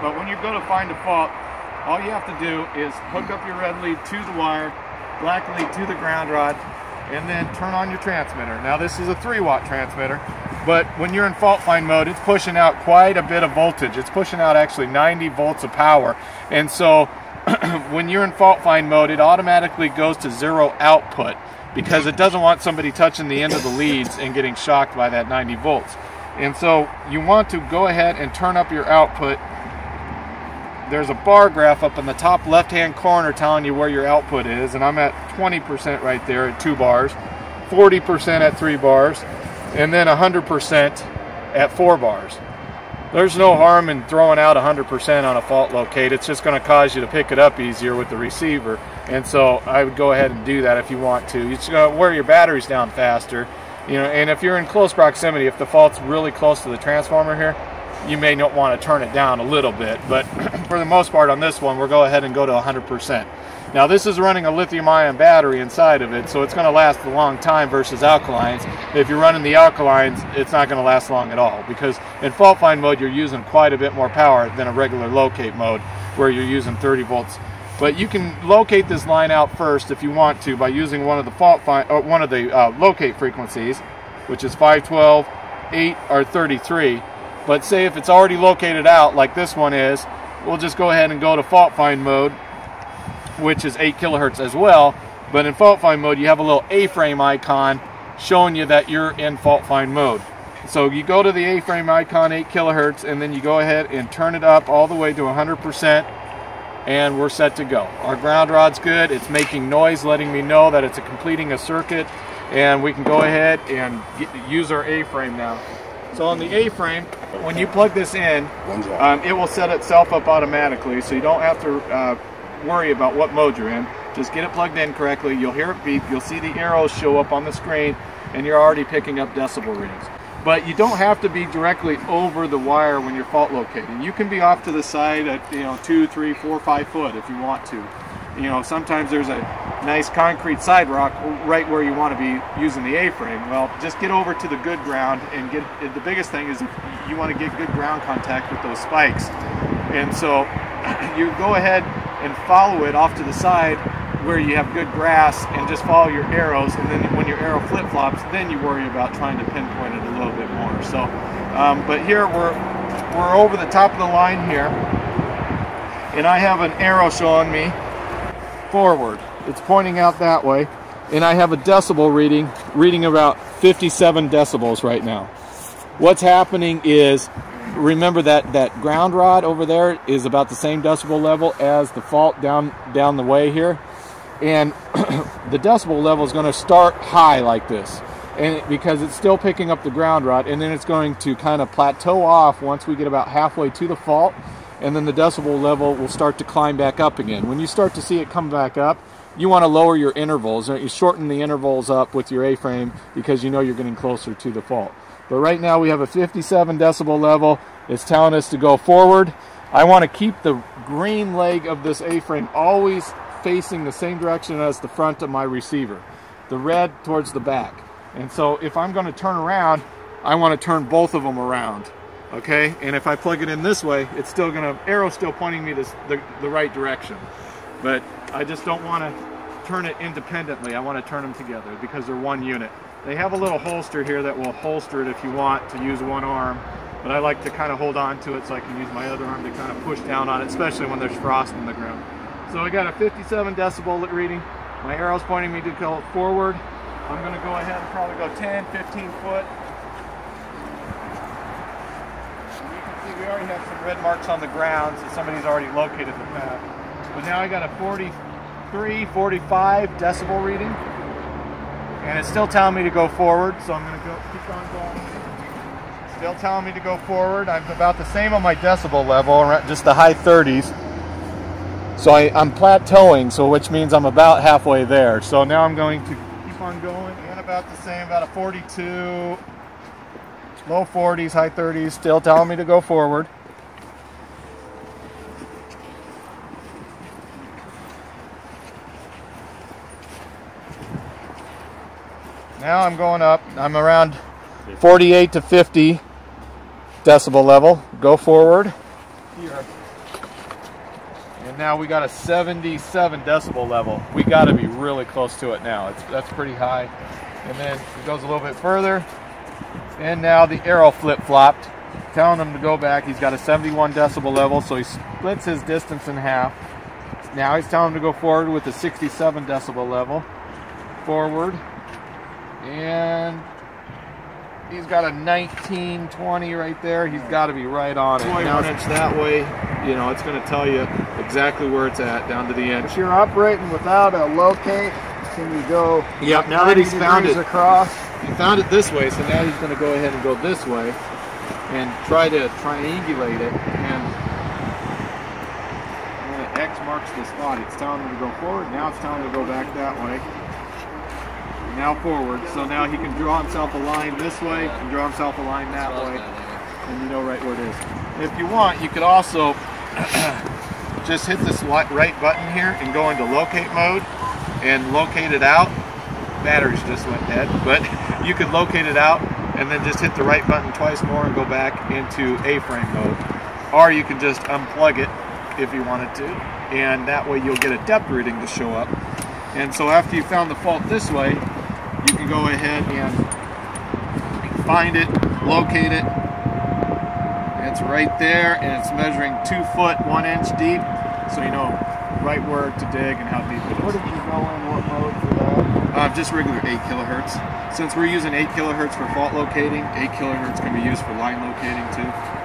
but when you go to find a fault, all you have to do is hook up your red lead to the wire, black lead to the ground rod, and then turn on your transmitter. Now this is a 3 watt transmitter, but when you're in fault find mode, it's pushing out quite a bit of voltage. It's pushing out actually 90 volts of power. And so when you're in fault find mode, it automatically goes to zero output because it doesn't want somebody touching the end of the leads and getting shocked by that 90 volts. And so you want to go ahead and turn up your output. There's a bar graph up in the top left hand corner telling you where your output is, and I'm at 20% right there at two bars, 40% at three bars, and then 100% at four bars. There's no harm in throwing out 100% on a fault locate. It's just going to cause you to pick it up easier with the receiver. And so I would go ahead and do that if you want to. You're going to wear your batteries down faster. You know, and if you're in close proximity, if the fault's really close to the transformer here, you may not want to turn it down a little bit. But for the most part on this one, we'll go ahead and go to 100%. Now this is running a lithium ion battery inside of it, so it's going to last a long time versus alkalines. If you're running the alkalines, it's not going to last long at all because in fault find mode, you're using quite a bit more power than a regular locate mode where you're using 30 volts. But you can locate this line out first if you want to by using one of the fault find, or one of the uh, locate frequencies, which is 512, 8, or 33. But say if it's already located out like this one is, we'll just go ahead and go to fault find mode which is 8 kilohertz as well. But in fault find mode, you have a little A-frame icon showing you that you're in fault find mode. So you go to the A-frame icon, 8 kilohertz, and then you go ahead and turn it up all the way to 100%, and we're set to go. Our ground rod's good. It's making noise, letting me know that it's a completing a circuit, and we can go ahead and get, use our A-frame now. So on the A-frame, when you plug this in, um, it will set itself up automatically, so you don't have to uh, worry about what mode you're in. Just get it plugged in correctly. You'll hear it beep. You'll see the arrows show up on the screen, and you're already picking up decibel readings. But you don't have to be directly over the wire when you're fault locating. You can be off to the side at you know two, three, four, five foot if you want to. You know, sometimes there's a nice concrete side rock right where you want to be using the A-frame. Well, just get over to the good ground and get. The biggest thing is you want to get good ground contact with those spikes, and so you go ahead and follow it off to the side where you have good grass and just follow your arrows. And then when your arrow flip-flops then you worry about trying to pinpoint it a little bit more. So um, but here we're we're over the top of the line here. And I have an arrow showing me forward. It's pointing out that way. And I have a decibel reading reading about 57 decibels right now what's happening is remember that that ground rod over there is about the same decibel level as the fault down down the way here. And the decibel level is going to start high like this. And because it's still picking up the ground rod and then it's going to kind of plateau off once we get about halfway to the fault and then the decibel level will start to climb back up again. When you start to see it come back up you want to lower your intervals you shorten the intervals up with your a-frame because you know you're getting closer to the fault but right now we have a 57 decibel level. It's telling us to go forward. I want to keep the green leg of this A-frame always facing the same direction as the front of my receiver. The red towards the back. And so if I'm going to turn around, I want to turn both of them around. Okay, and if I plug it in this way, it's still going to, arrow still pointing me the, the right direction. But I just don't want to turn it independently. I want to turn them together because they're one unit. They have a little holster here that will holster it if you want to use one arm, but I like to kind of hold on to it so I can use my other arm to kind of push down on it, especially when there's frost in the ground. So I got a 57 decibel reading. My arrow's pointing me to go forward. I'm going to go ahead and probably go 10, 15 foot. And you can see we already have some red marks on the ground, so somebody's already located the path. But now I got a 43, 45 decibel reading and it's still telling me to go forward so I'm going to go keep on going. Still telling me to go forward. I'm about the same on my decibel level just the high 30s so I, am plateauing so which means I'm about halfway there. So now I'm going to keep on going and about the same about a 42 low 40s high 30s still telling me to go forward Now I'm going up. I'm around 48 to 50 decibel level. Go forward. Here. And now we got a 77 decibel level. We got to be really close to it now. It's That's pretty high. And then it goes a little bit further. And now the arrow flip-flopped, telling him to go back. He's got a 71 decibel level, so he splits his distance in half. Now he's telling him to go forward with a 67 decibel level. Forward. And he's got a 1920 right there. He's got to be right on it. Now it's that way, you know, it's going to tell you exactly where it's at down to the end. If you're operating without a locate, can you go Yep, now that he's found it. across? He found it this way, so now he's going to go ahead and go this way and try to triangulate it. And X marks the spot, it's telling him to go forward. Now it's telling him to go back that way. Now forward. So now he can draw himself a line this way and draw himself a line that way. And you know right where it is. If you want, you could also just hit this right button here and go into locate mode and locate it out. Batteries just went dead, but you could locate it out and then just hit the right button twice more and go back into A-frame mode. Or you can just unplug it if you wanted to, and that way you'll get a depth reading to show up. And so after you found the fault this way, you can go ahead and find it, locate it. It's right there, and it's measuring two foot, one inch deep, so you know right where to dig and how deep it What is. did you go in? What mode for that? Uh, just regular 8 kilohertz. Since we're using 8 kilohertz for fault locating, 8 kilohertz can be used for line locating too.